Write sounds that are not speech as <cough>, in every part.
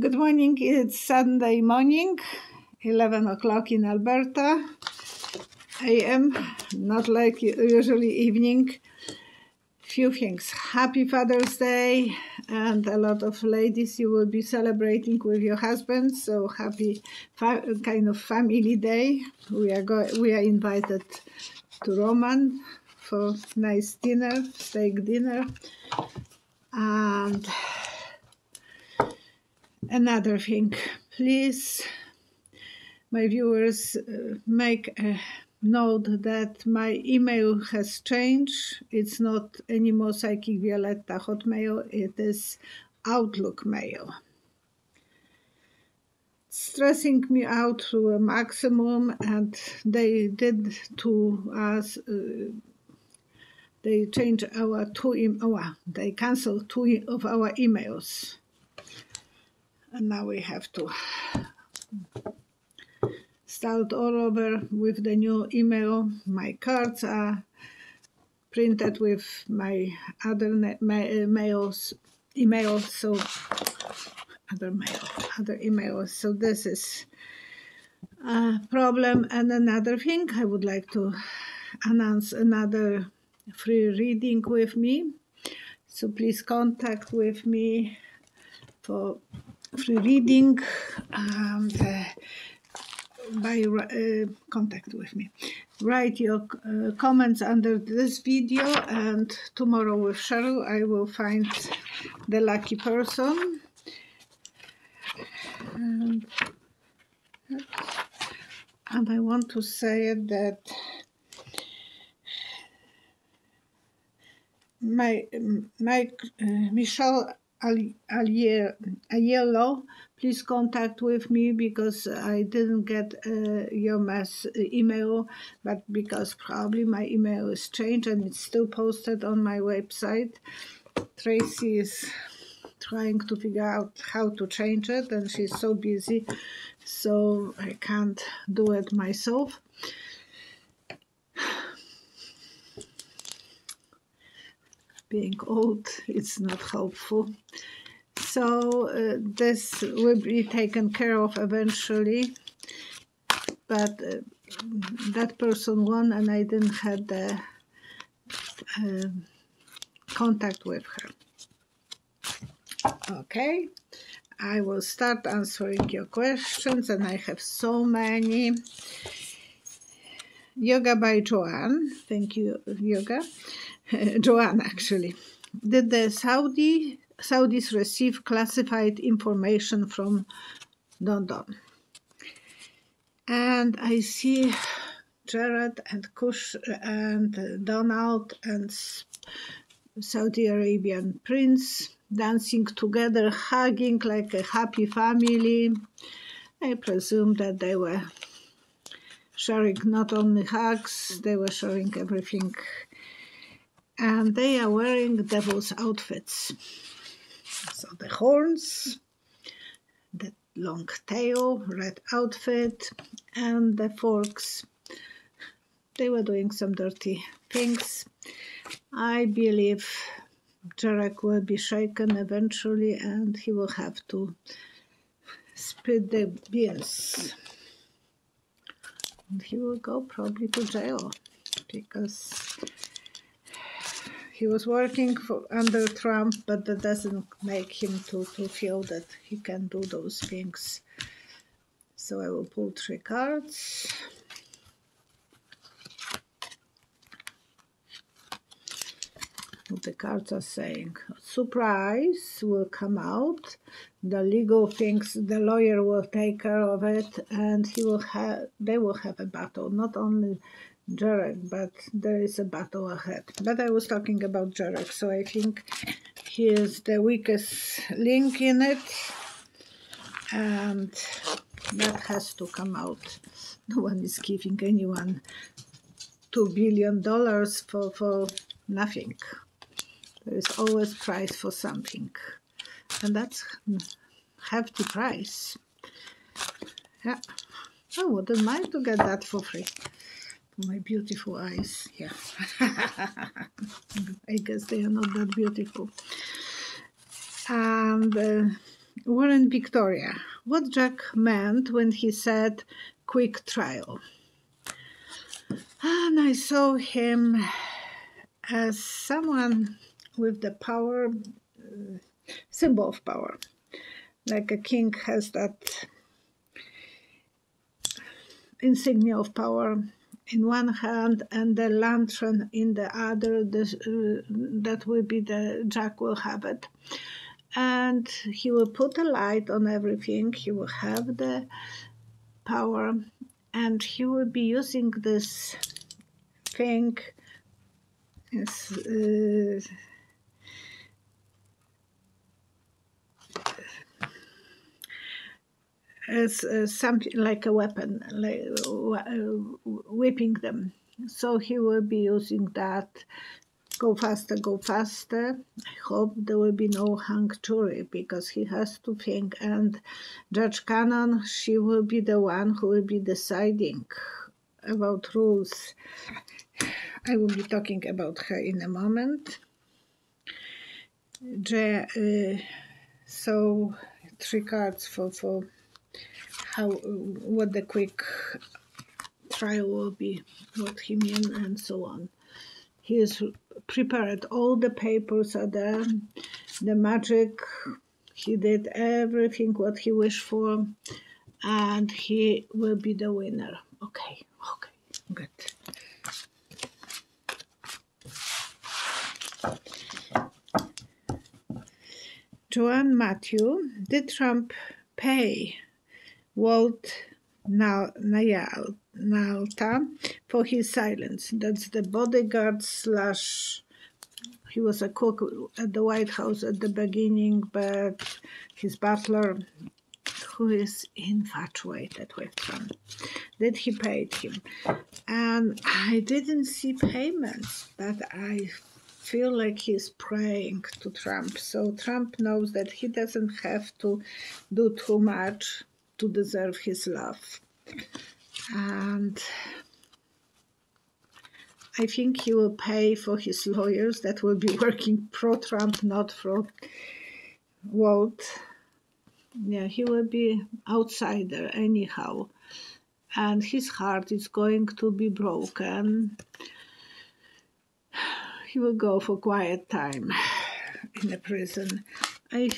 Good morning. It's Sunday morning, 11 o'clock in Alberta. AM, not like usually evening. Few things. Happy Father's Day, and a lot of ladies you will be celebrating with your husband. So happy kind of family day. We are go- we are invited to Roman for nice dinner, steak dinner, and another thing. Please, my viewers, uh, make a note that my email has changed. It's not anymore Psychic Violetta Hotmail, it is Outlook Mail. Stressing me out to a maximum, and they did to us. Uh, they changed our two. E- oh, they canceled two of our emails, and now we have to start all over with the new email. My cards are printed with my other ma- mails, email. So other mail, other emails. So this is a problem. And another thing, I would like to announce another free reading with me. So please contact with me for free reading. and uh, by uh, contact with me. Write your uh, comments under this video, and tomorrow with Cheryl, I will find the lucky person. And, and I want to say that my my uh, Michelle Aiello, please contact with me because I didn't get uh, your mass email, but because probably my email is changed and it's still posted on my website. Tracy is trying to figure out how to change it, and she's so busy, so I can't do it myself. Being old it's not helpful. So uh, this will be taken care of eventually but uh, that person won and i didn't have the uh, contact with her. Okay i will start answering your questions and i have so many. Yoga by joanne. Thank you yoga <laughs> Joanne actually. Did the Saudi Saudis receive classified information from London? And I see Jared and Kush and Donald and Saudi Arabian prince dancing together, hugging like a happy family. I presume that they were sharing not only hugs, they were sharing everything and they are wearing devil's outfits. So the horns, the long tail, red outfit, and the forks. They were doing some dirty things. I believe Jarek will be shaken eventually and he will have to split the beans. And he will go probably to jail because he was working for, under Trump, but that doesn't make him to, to feel that he can do those things. So I will pull three cards. What the cards are saying. Surprise will come out. The legal things, the lawyer will take care of it, and he will have. They will have a battle. Not only Jarek, but there is a battle ahead. But I was talking about Jarek, so I think he is the weakest link in it, and that has to come out. No one is giving anyone two billion dollars for for nothing. There is always price for something, and that's hefty price. Yeah, I wouldn't mind to get that for free my beautiful eyes. Yeah. <laughs> I guess they are not that beautiful. And uh, Warren Victoria. What Jack meant when he said quick trial. And I saw him as someone with the power, uh, symbol of power. Like a king has that insignia of power in one hand and the lantern in the other. Uh, that will be the Jack will have it. And he will put a light on everything. He will have the power and he will be using this thing uh, as uh, something like a weapon, like uh, whipping them. So he will be using that. Go faster, go faster. I hope there will be no hung jury because he has to think. And Judge Cannon, she will be the one who will be deciding about rules. I will be talking about her in a moment. uh, so three cards for for how what the quick trial will be, what he mean, and so on. He has prepared all the papers uh, are there, the magic. He did everything what he wished for, and he will be the winner. Okay, okay, good. Joanne Matthew, did Trump pay Walt Nauta for his silence. That's the bodyguard slash. He was a cook at the White House at the beginning, but his butler, who is infatuated with him, that he paid him. And I didn't see payments, but I feel like he's praying to Trump. So Trump knows that he doesn't have to do too much to deserve his love. And I think he will pay for his lawyers that will be <laughs> working pro Trump, not pro Walt. Yeah, he will be outsider anyhow. And his heart is going to be broken. He will go for quiet time in the prison. I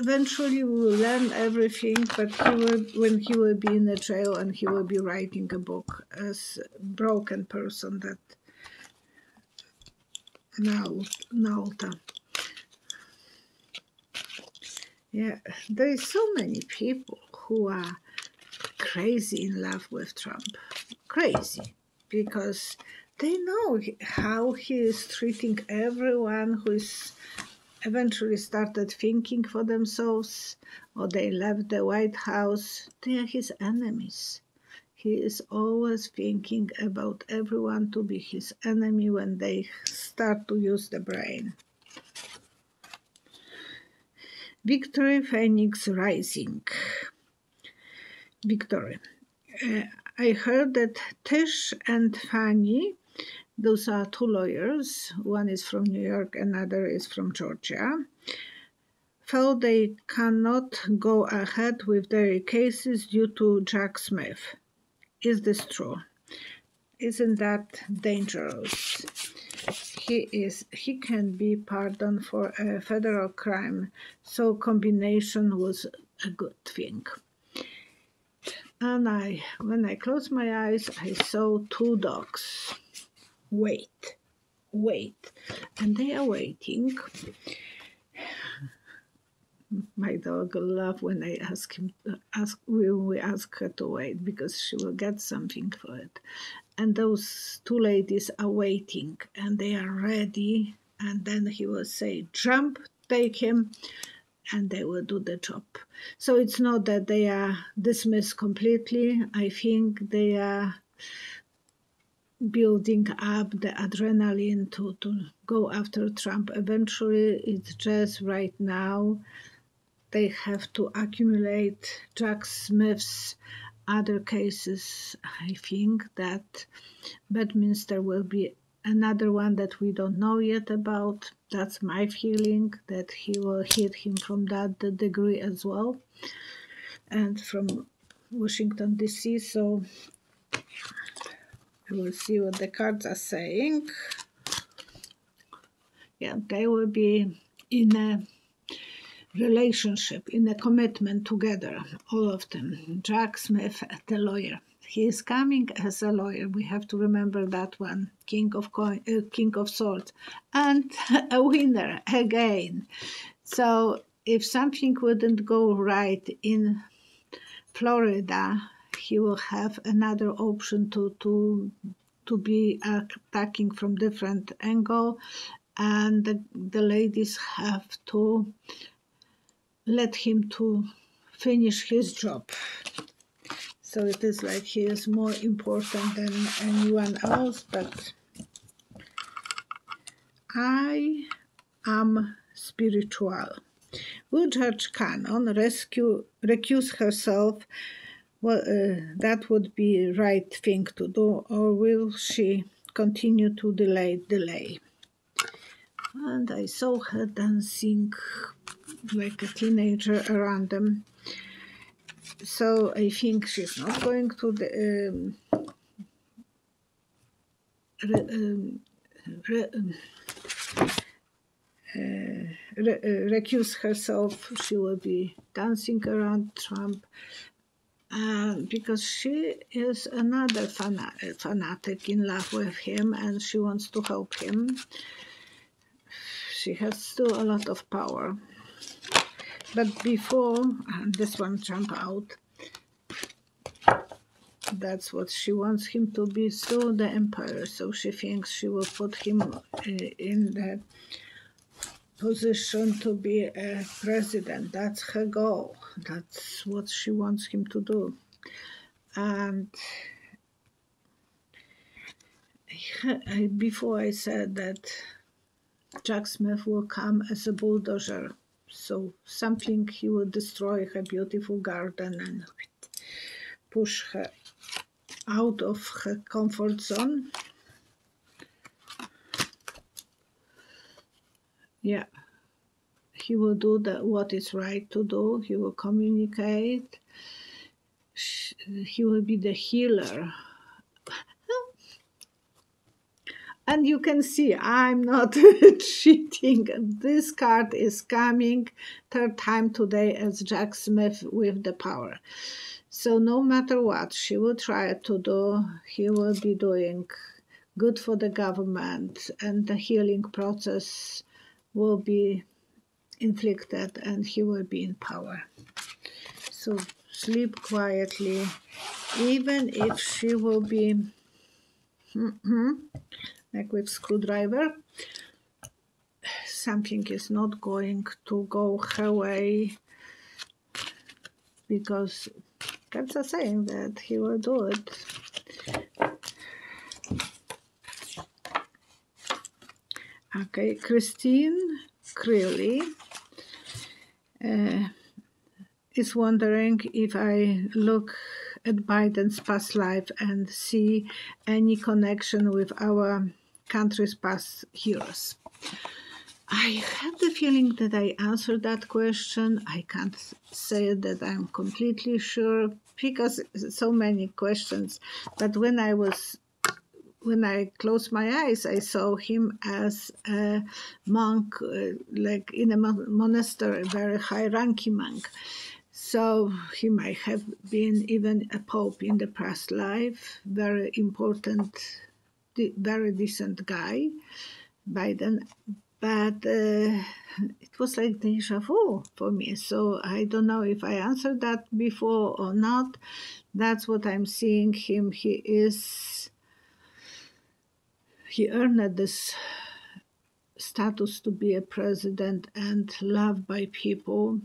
eventually we will learn everything, but he will when he will be in the jail and he will be writing a book as broken person that now Nauta. Yeah, there is so many people who are crazy in love with Trump. Crazy because they know how he is treating everyone who is eventually started thinking for themselves or they left the White House, they are his enemies. He is always thinking about everyone to be his enemy when they start to use the brain. Victory Phoenix Rising. Victory. Uh, I heard that Tish and Fani those are two lawyers. One is from New York, another is from Georgia. Felt they cannot go ahead with their cases due to Jack Smith. Is this true? Isn't that dangerous? He is he can be pardoned for a federal crime, so combination was a good thing. And I when I closed my eyes I saw two dogs wait, wait. And they are waiting. My dog will love when I ask him ask when we ask her to wait because she will get something for it. And those two ladies are waiting and they are ready. And then he will say, jump, take him, and they will do the job. So it's not that they are dismissed completely. I think they are building up the adrenaline to, to go after Trump. Eventually, it's just right now they have to accumulate Jack Smith's other cases. I think that Bedminster will be another one that we don't know yet about. That's my feeling that he will hit him from that degree as well, and from Washington D.C. So we will see what the cards are saying. Yeah, they will be in a relationship, in a commitment together, all of them. Jack Smith, the lawyer. He is coming as a lawyer. We have to remember that one. King of coin, uh, King of Swords, and <laughs> a winner again. So if something wouldn't go right in Florida, he will have another option to to to be uh, attacking from different angle. And the, the ladies have to let him to finish his job. So it is like he is more important than anyone else but i am spiritual. Will judge cannon rescue recuse herself well uh, that would be right thing to do or will she continue to delay delay and I saw her dancing like a teenager around them. So I think she's not going to the, um, re, um, re, um, uh, re, uh, recuse herself. She will be dancing around Trump. Uh, because she is another fanatic in love with him and she wants to help him she has still a lot of power. But before this one jump out, that's what she wants him to be still the emperor. So she thinks she will put him uh, in the position to be a president. That's her goal. That's what she wants him to do. And before I said that Jack Smith will come as a bulldozer. So something he will destroy her beautiful garden and push her out of her comfort zone. Yeah, he will do the, what is right to do. He will communicate. He will be the healer and you can see I'm not <laughs> cheating. This card is coming third time today as Jack Smith with the power. So no matter what she will try to do, he will be doing good for the government and the healing process will be inflicted and he will be in power. So sleep quietly, even if she will be mm-hmm, like with screwdriver something is not going to go her way. Because are saying that he will do it okay Christine Creeley uh, is wondering if I look at Biden's past life and see any connection with our country's past heroes? I have the feeling that I answered that question. I can't say that I'm completely sure because so many questions. But when I was when I closed my eyes, I saw him as a monk, uh, like in a monastery, a very high-ranking monk. So he might have been even a pope in the past life, very important very decent guy, Biden, but uh, it was like deja vu for me. So I don't know if I answered that before or not. That's what I'm seeing him. He is, he earned this status to be a president and loved by people.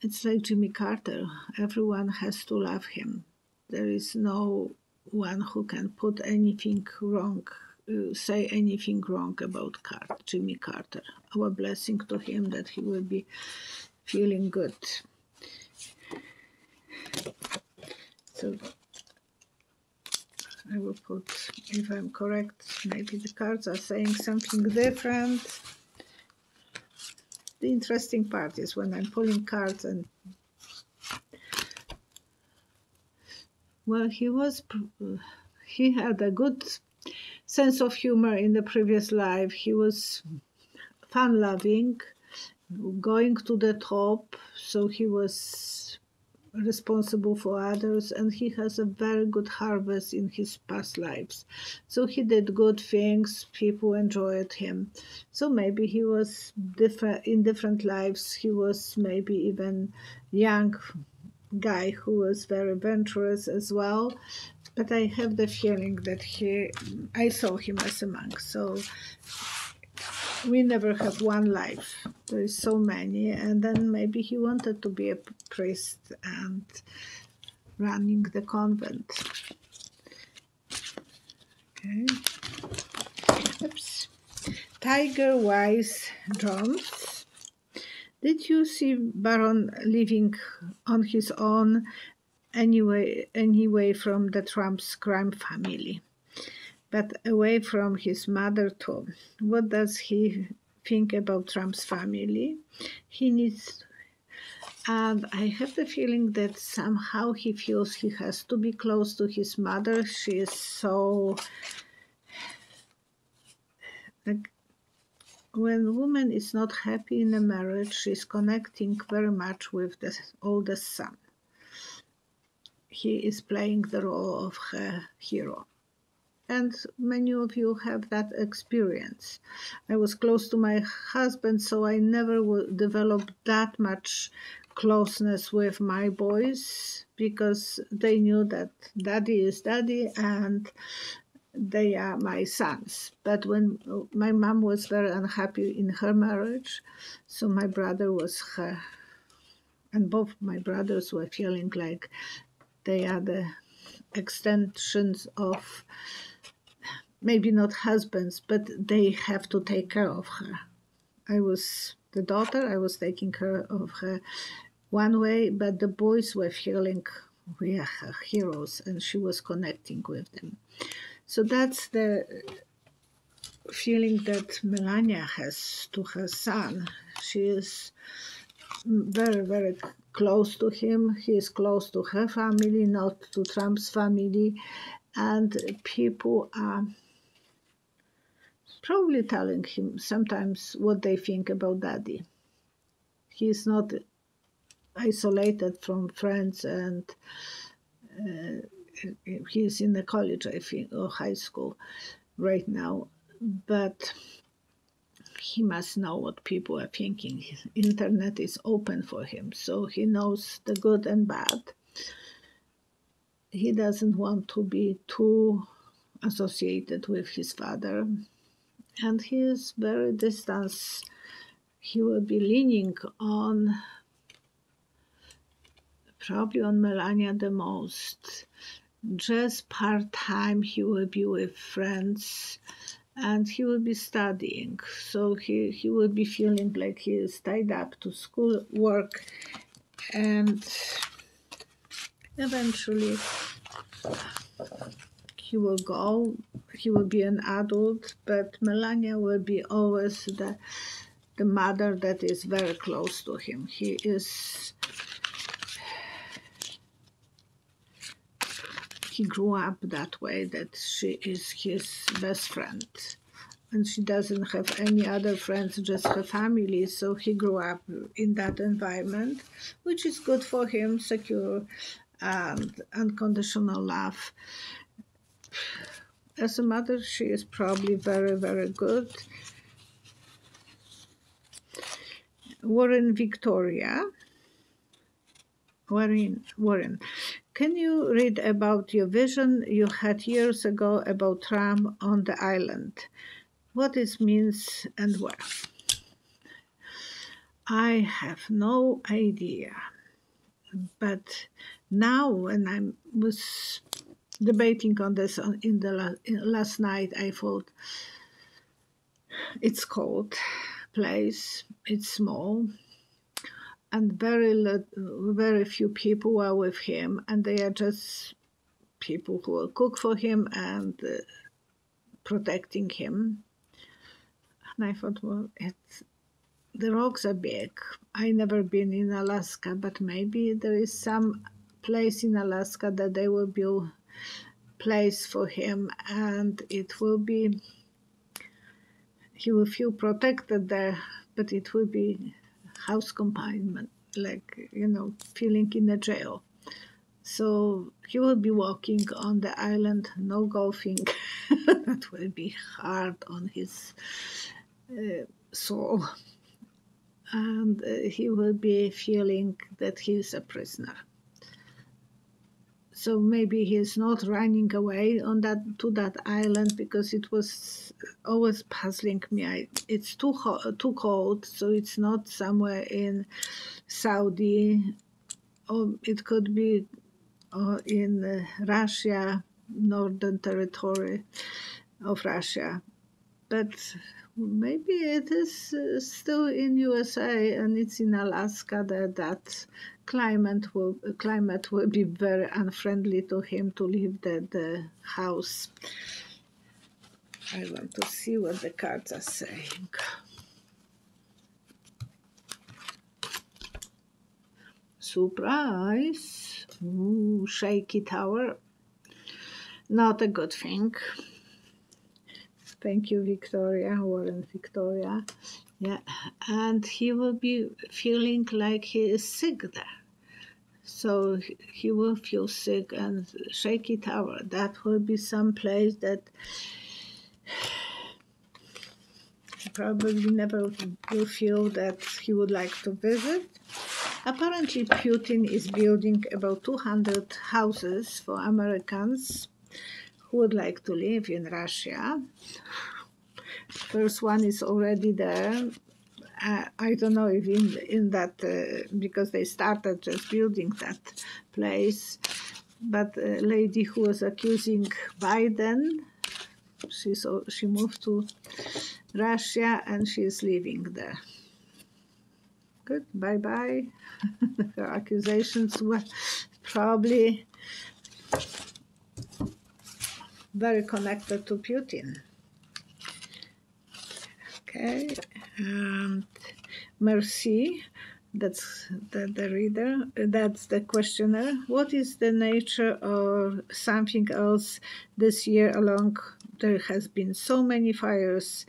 It's like Jimmy Carter. Everyone has to love him. There is no one who can put anything wrong, uh, say anything wrong about Carter, Jimmy Carter. Our blessing to him that he will be feeling good. So I will put, if I'm correct, maybe the cards are saying something different. The interesting part is when I'm pulling cards and well, he was, he had a good sense of humor in the previous life. He was fun loving, going to the top, so he was responsible for others and he has a very good harvest in his past lives. So he did good things people enjoyed him. So maybe he was different in different lives he was maybe even young guy who was very adventurous as well. But i have the feeling that he i saw him as a monk. So we never have one life. There's so many, and then maybe he wanted to be a priest and running the convent. Okay. Oops. Tiger Wise Jones. Did you see Barron living on his own anyway anyway from the Trump's crime family? but away from his mother too. What does he think about Trump's family? He needs, and I have the feeling that somehow he feels he has to be close to his mother. She is so. Like, when a woman is not happy in a marriage, she's connecting very much with the oldest son. He is playing the role of her hero and many of you have that experience. I was close to my husband, so I never developed that much closeness with my boys because they knew that daddy is daddy and they are my sons. But when my mom was very unhappy in her marriage, so my brother was her, and both my brothers were feeling like they are the extensions of maybe not husbands, but they have to take care of her. I was the daughter, I was taking care of her one way, but the boys were feeling we are her heroes and she was connecting with them. So that's the feeling that Melania has to her son. She is very, very close to him. He is close to her family, not to Trump's family. And people are probably telling him sometimes what they think about daddy. He's not isolated from friends and uh, he's in the college, I think, or high school right now. But he must know what people are thinking. Internet is open for him, so he knows the good and bad. He doesn't want to be too associated with his father and he is very distant. He will be leaning on probably on Melania the most. Just part time, he will be with friends and he will be studying. So he, he will be feeling like he is tied up to school work and eventually he will go, he will be an adult, but Melania will be always the the mother that is very close to him. He is he grew up that way that she is his best friend. And she doesn't have any other friends just her family. So he grew up in that environment which is good for him secure and unconditional love as a mother, she is probably very, very good. Warren Victoria. Warren, Warren, can you read about your vision you had years ago about Trump on the island? What it means and where? I have no idea. But now, when I was debating on this on, in the in last night, I thought it's cold place, it's small, and very very few people are with him, and they are just people who will cook for him and uh, protecting him. And I thought, well, it's the rocks are big. I never been in Alaska, but maybe there is some place in Alaska that they will build place for him and it will be he will feel protected there but it will be house confinement like you know feeling in a jail. So he will be walking on the island no golfing. <laughs> That will be hard on his uh, soul. And uh, he will be feeling that he is a prisoner so maybe he's not running away on that to that island because it was always puzzling me. I, it's too hot, too cold so it's not somewhere in saudi. Or it could be uh, in uh, russia northern territory of russia. But maybe it is uh, still in usa and it's in alaska that that climate will climate will be very unfriendly to him to leave the, the house. I want to see what the cards are saying. Surprise! Ooh, shaky tower. Not a good thing. Thank you, Victoria, Warren Victoria. Yeah, and he will be feeling like he is sick there. So he will feel sick and shaky tower. That will be some place that he <sighs> probably never will feel that he would like to visit. Apparently, Putin is building about 200 houses for Americans who would like to live in Russia. First one is already there, uh, I don't know if in in that uh, because they started just building that place, but a lady who was accusing Biden, she so she moved to Russia and she is living there. Good, bye bye. <laughs> Her accusations were probably very connected to Putin. Okay, and Merci, that's the, the reader, that's the questioner. What is the nature of something else this year along? There has been so many fires,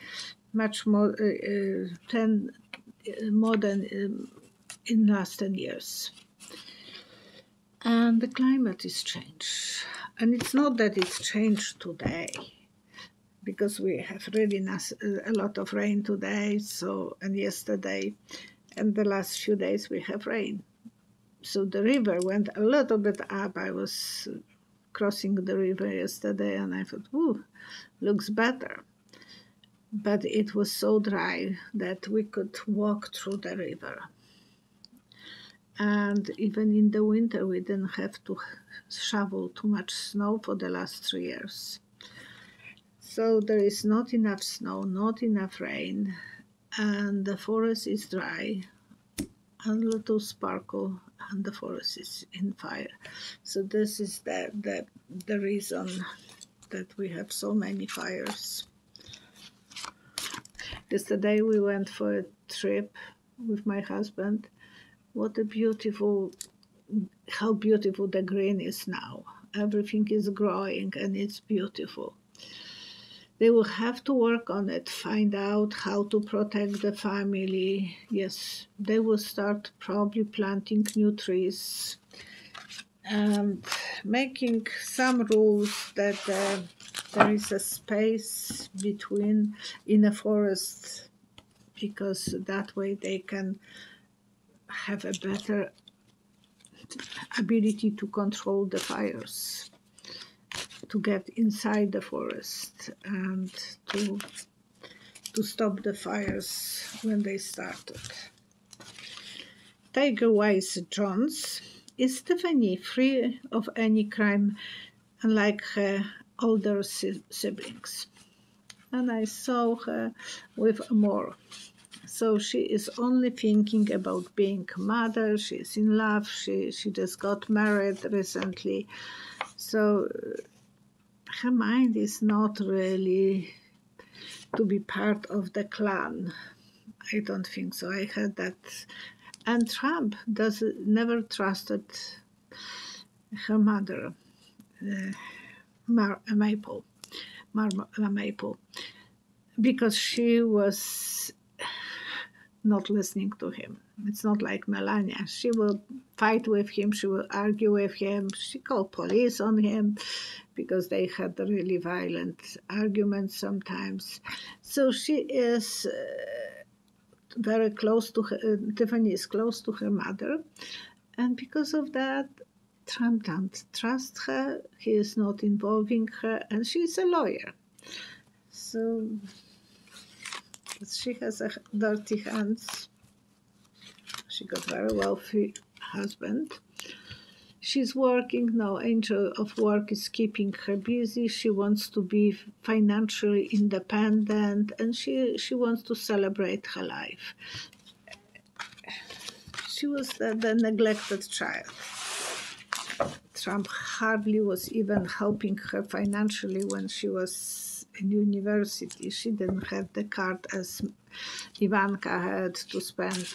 much more, uh, uh, 10 uh, more than um, in last 10 years. And the climate is changed. And it's not that it's changed today because we have really a lot of rain today so and yesterday and the last few days we have rain. So the river went a little bit up. I was crossing the river yesterday and i thought ooh looks better. But it was so dry that we could walk through the river and even in the winter we didn't have to shovel too much snow for the last three years so there is not enough snow, not enough rain, and the forest is dry, a little sparkle, and the forest is in fire. So this is the the, the reason that we have so many fires. Yesterday we went for a trip with my husband. What a beautiful, how beautiful the green is now. Everything is growing and it's beautiful they will have to work on it, find out how to protect the family. Yes, they will start probably planting new trees and making some rules that uh, there is a space between in a forest because that way they can have a better ability to control the fires to get inside the forest and to to stop the fires when they started. Tiger Wise Jones is Tiffany free of any crime, unlike her older siblings. And I saw her with more. So she is only thinking about being a mother. She is in love. She she just got married recently, So her mind is not really to be part of the clan. I don't think so. I had that. And Trump does never trusted her mother, uh, Mar- Maple, Mar- Maple, because she was not listening to him. It's not like Melania. She will fight with him, she will argue with him, she called police on him because they had really violent arguments sometimes. So she is uh, very close to her, uh, Tiffany is close to her mother. And because of that, Trump don't trust her, he is not involving her, and she is a lawyer. So she has a dirty hands. She got very wealthy husband. She's working now. Angel of work is keeping her busy. She wants to be financially independent, and she she wants to celebrate her life. She was the, the neglected child. Trump hardly was even helping her financially when she was university. She didn't have the card as Ivanka had to spend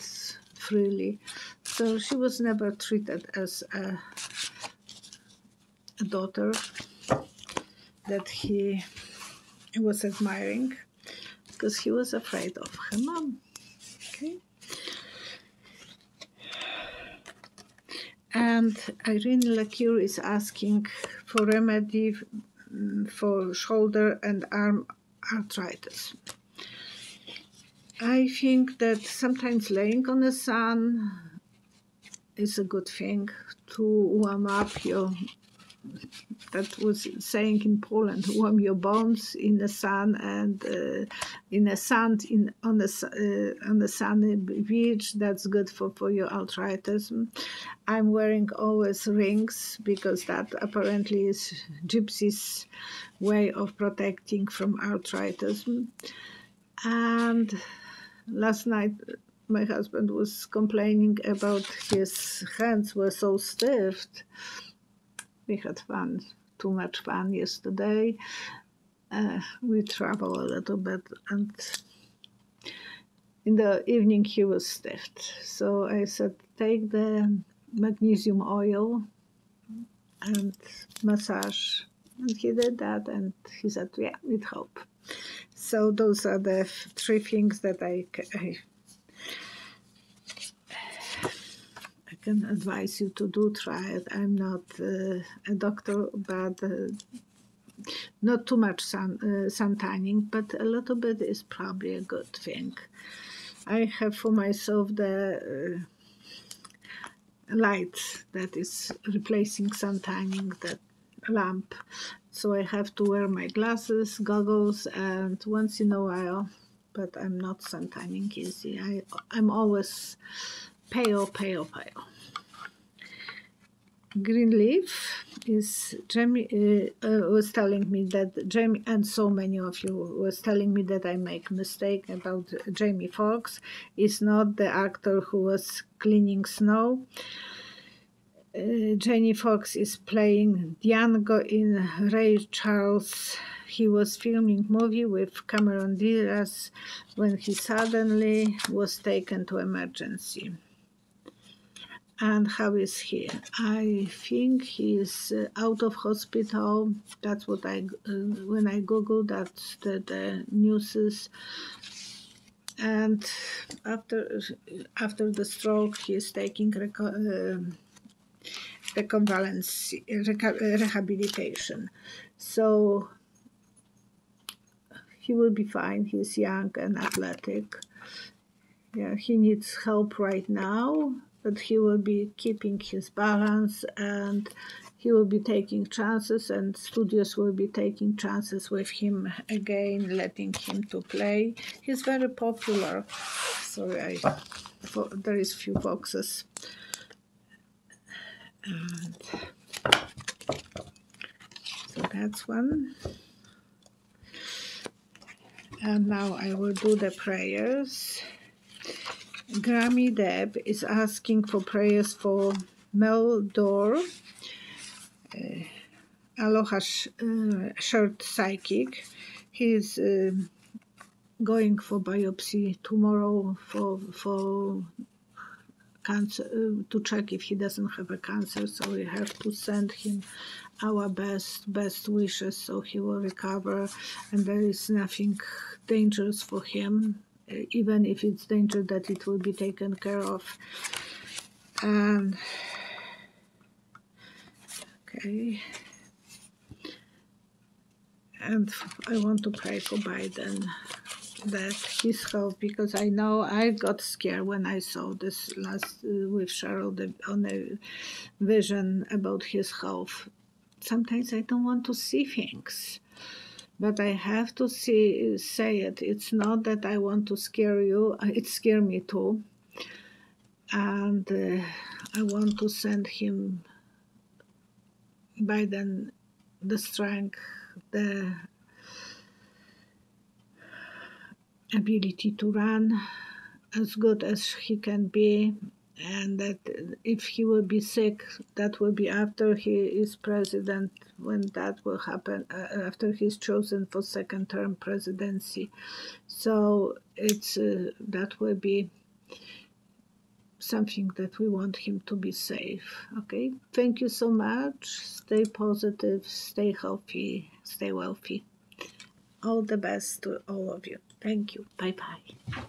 freely. So she was never treated as a, a daughter that he was admiring because he was afraid of her mom. Okay. And Irene Lacour is asking for remedy for shoulder and arm arthritis. I think that sometimes laying on the sun is a good thing to warm up your that was saying in Poland, warm your bones in the sun and uh, in the sand in on the uh, on the sunny beach. That's good for for your arthritis. I'm wearing always rings because that apparently is gypsy's way of protecting from arthritis. And last night my husband was complaining about his hands were so stiff we had fun, too much fun yesterday. Uh, we traveled a little bit, and in the evening he was stiff. So I said, take the magnesium oil and massage. And he did that, and he said, yeah, it helped. So those are the three things that I, I can advise you to do try it. I'm not uh, a doctor, but uh, not too much sun, uh, sun tanning, but a little bit is probably a good thing. I have for myself the light that is replacing sun tanning, that lamp. So I have to wear my glasses, goggles, and once in a while, but I'm not sun tanning easy. I, I'm always pale, pale, pale. Greenleaf is Jamie uh, uh, was telling me that Jamie and so many of you was telling me that I make mistake about Jamie Foxx is not the actor who was cleaning snow. Uh, Jamie Foxx is playing Django in Ray Charles. He was filming movie with Cameron Diaz when he suddenly was taken to emergency and how is he? I think he's uh, out of hospital. That's what I uh, when I Google that's the, the news is. And after after the stroke, he's taking reco- uh, reca- rehabilitation. So he will be fine. He's young and athletic. Yeah, he needs help right now but he will be keeping his balance and he will be taking chances and studios will be taking chances with him again letting him to play. He's very popular. Sorry I, there is few boxes. And so that's one. And now I will do the prayers Grammy Deb is asking for prayers for Mel Dore. Uh, Aloha sh- uh, shirt psychic. He's uh, going for biopsy tomorrow for for cancer uh, to check if he doesn't have a cancer. So we have to send him our best best wishes so he will recover, and there is nothing dangerous for him. Uh, Even if it's danger that it will be taken care of. And okay. And I want to pray for Biden that his health because I know I got scared when I saw this last uh, with Cheryl the, on a vision about his health. Sometimes I don't want to see things, but I have to see say it. It's not that I want to scare you; uh, it scared me too, and uh, I want to send him Biden the strength, the ability to run as good as he can be and that if he will be sick that will be after he is president when that will happen uh, after he's chosen for second term presidency so it's uh, that will be something that we want him to be safe okay thank you so much stay positive stay healthy stay wealthy all the best to all of you. Thank you. Bye bye.